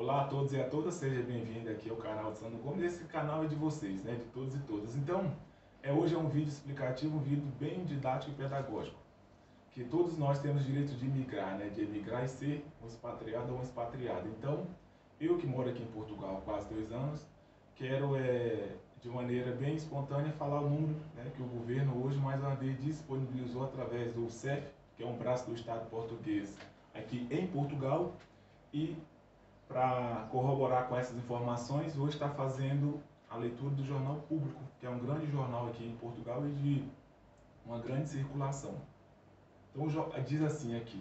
Olá a todos e a todas, seja bem-vindo aqui ao canal de Sandro Gomes. Esse canal é de vocês, né? De todos e todas. Então, é, hoje é um vídeo explicativo, um vídeo bem didático e pedagógico. Que todos nós temos direito de migrar, né? De emigrar e ser um expatriado ou um expatriado. Então, eu que moro aqui em Portugal há quase dois anos, quero, é, de maneira bem espontânea, falar o número né, que o governo hoje, mais uma vez, disponibilizou através do CEF, que é um braço do Estado português aqui em Portugal, e para corroborar com essas informações, hoje está fazendo a leitura do Jornal Público, que é um grande jornal aqui em Portugal e de uma grande circulação. Então diz assim aqui,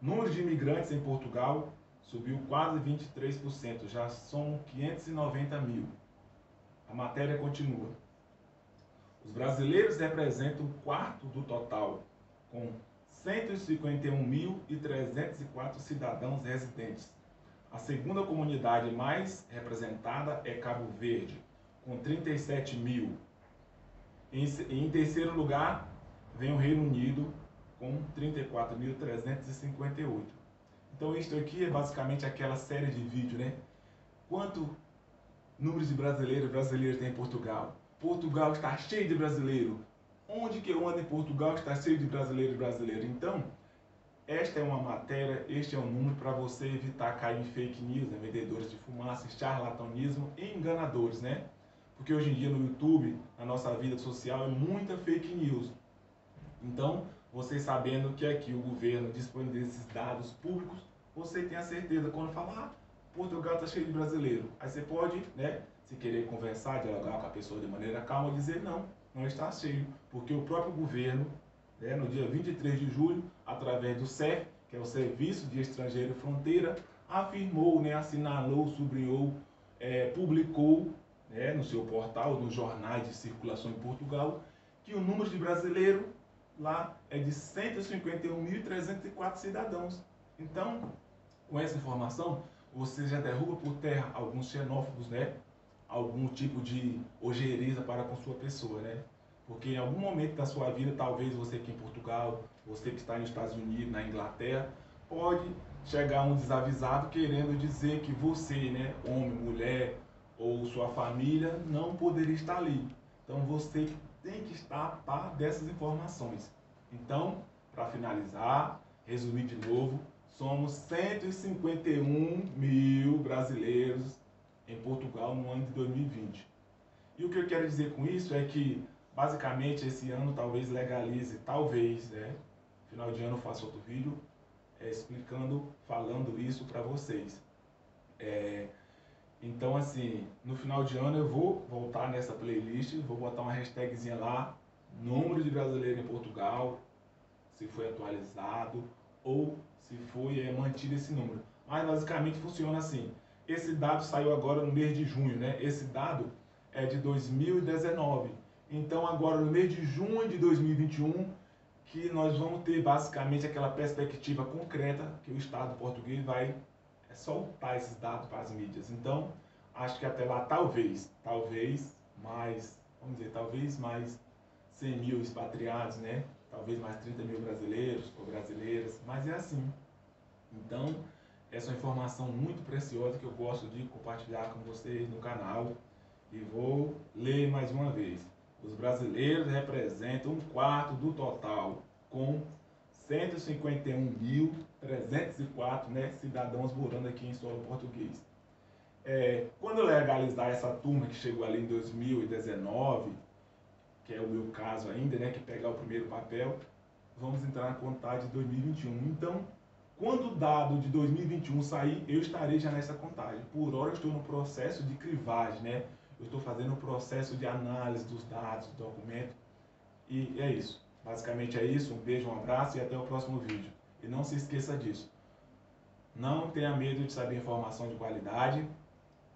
número de imigrantes em Portugal subiu quase 23%, já são 590 mil. A matéria continua. Os brasileiros representam um quarto do total, com 151.304 cidadãos residentes. A segunda comunidade mais representada é Cabo Verde, com 37 mil. Em, em terceiro lugar, vem o Reino Unido, com 34.358. Então, isto aqui é basicamente aquela série de vídeos, né? Quanto número de brasileiros brasileiros tem em Portugal? Portugal está cheio de brasileiro. Onde que eu ando em Portugal está cheio de brasileiros brasileiros. Então, esta é uma matéria, este é um número para você evitar cair em fake news, né? vendedores de fumaça, charlatanismo e enganadores, né? Porque hoje em dia no YouTube, na nossa vida social, é muita fake news. Então, você sabendo que aqui o governo disponibiliza esses dados públicos, você tem a certeza quando falar, ah, Portugal está cheio de brasileiro. Aí você pode, né, se querer conversar, dialogar com a pessoa de maneira calma, dizer não, não está cheio, porque o próprio governo né, no dia 23 de julho, através do CEF, que é o Serviço de Estrangeiro e Fronteira, afirmou, né, assinalou, sublinhou, é, publicou né, no seu portal, nos jornais de circulação em Portugal, que o número de brasileiros lá é de 151.304 cidadãos. Então, com essa informação, você já derruba por terra alguns xenófobos, né? Algum tipo de ojeriza para com sua pessoa, né? Porque em algum momento da sua vida, talvez você aqui em Portugal, você que está nos Estados Unidos, na Inglaterra, pode chegar um desavisado querendo dizer que você, né, homem, mulher ou sua família, não poderia estar ali. Então você tem que estar a par dessas informações. Então, para finalizar, resumir de novo, somos 151 mil brasileiros em Portugal no ano de 2020. E o que eu quero dizer com isso é que Basicamente, esse ano talvez legalize, talvez, né? Final de ano eu faço outro vídeo é, explicando, falando isso para vocês. É, então, assim, no final de ano eu vou voltar nessa playlist, vou botar uma hashtagzinha lá, número de brasileiro em Portugal, se foi atualizado ou se foi é, mantido esse número. Mas basicamente funciona assim. Esse dado saiu agora no mês de junho, né? Esse dado é de 2019. Então, agora no mês de junho de 2021, que nós vamos ter basicamente aquela perspectiva concreta que o Estado português vai é, soltar esses dados para as mídias. Então, acho que até lá, talvez, talvez mais, vamos dizer, talvez mais 100 mil expatriados, né? Talvez mais 30 mil brasileiros ou brasileiras, mas é assim. Então, essa é uma informação muito preciosa que eu gosto de compartilhar com vocês no canal e vou ler mais uma vez. Os brasileiros representam um quarto do total, com 151.304 né, cidadãos morando aqui em solo português. É, quando legalizar essa turma que chegou ali em 2019, que é o meu caso ainda, né, que pegar o primeiro papel, vamos entrar na contagem de 2021. Então, quando o dado de 2021 sair, eu estarei já nessa contagem. Por hora, eu estou no processo de crivagem, né? Eu estou fazendo um processo de análise dos dados, do documento. E é isso. Basicamente é isso. Um beijo, um abraço e até o próximo vídeo. E não se esqueça disso. Não tenha medo de saber informação de qualidade.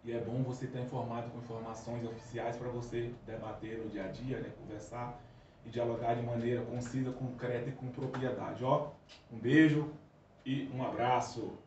E é bom você estar informado com informações oficiais para você debater no dia a dia, né? conversar e dialogar de maneira concisa, concreta e com propriedade. Ó, um beijo e um abraço.